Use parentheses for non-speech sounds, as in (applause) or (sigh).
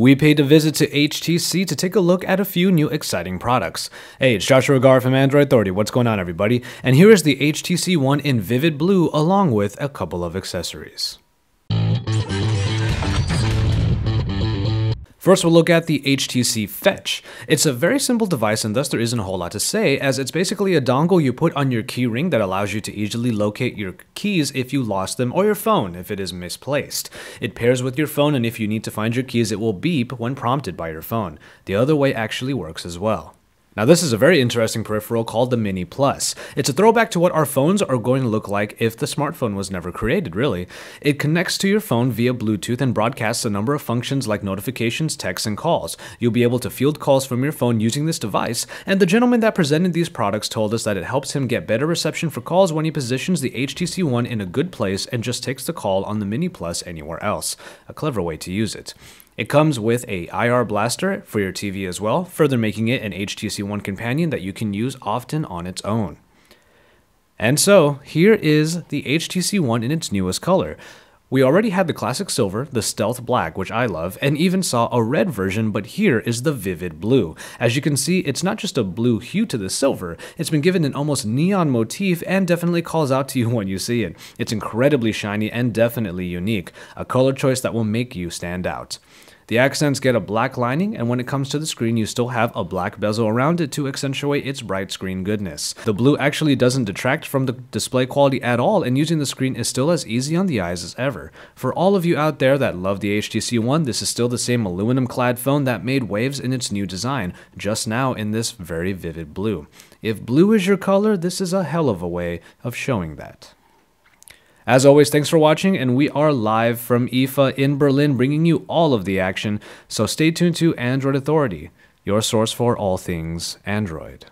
we paid a visit to HTC to take a look at a few new exciting products. Hey, it's Joshua Vergara from Android Authority. What's going on, everybody? And here is the HTC One in Vivid Blue, along with a couple of accessories. First, we'll look at the HTC Fetch. It's a very simple device and thus there isn't a whole lot to say, as it's basically a dongle you put on your keyring that allows you to easily locate your keys if you lost them or your phone if it is misplaced. It pairs with your phone and if you need to find your keys it will beep when prompted by your phone. The other way actually works as well. Now this is a very interesting peripheral called the Mini Plus. It's a throwback to what our phones are going to look like if the smartphone was never created, really. It connects to your phone via Bluetooth and broadcasts a number of functions like notifications, texts, and calls. You'll be able to field calls from your phone using this device, and the gentleman that presented these products told us that it helps him get better reception for calls when he positions the HTC One in a good place and just takes the call on the Mini Plus anywhere else. A clever way to use it. It comes with a IR blaster for your TV as well, further making it an HTC One companion that you can use often on its own. And so, here is the HTC One in its newest color. We already had the classic silver, the stealth black, which I love, and even saw a red version, but here is the vivid blue. As you can see, it's not just a blue hue to the silver, it's been given an almost neon motif and definitely calls out to you (laughs) when you see it. It's incredibly shiny and definitely unique, a color choice that will make you stand out. The accents get a black lining, and when it comes to the screen, you still have a black bezel around it to accentuate its bright screen goodness. The blue actually doesn't detract from the display quality at all, and using the screen is still as easy on the eyes as ever. For all of you out there that love the HTC One, this is still the same aluminum clad phone that made waves in its new design, just now in this very vivid blue. If blue is your color, this is a hell of a way of showing that. As always, thanks for watching, and we are live from IFA in Berlin, bringing you all of the action. So stay tuned to Android Authority, your source for all things Android.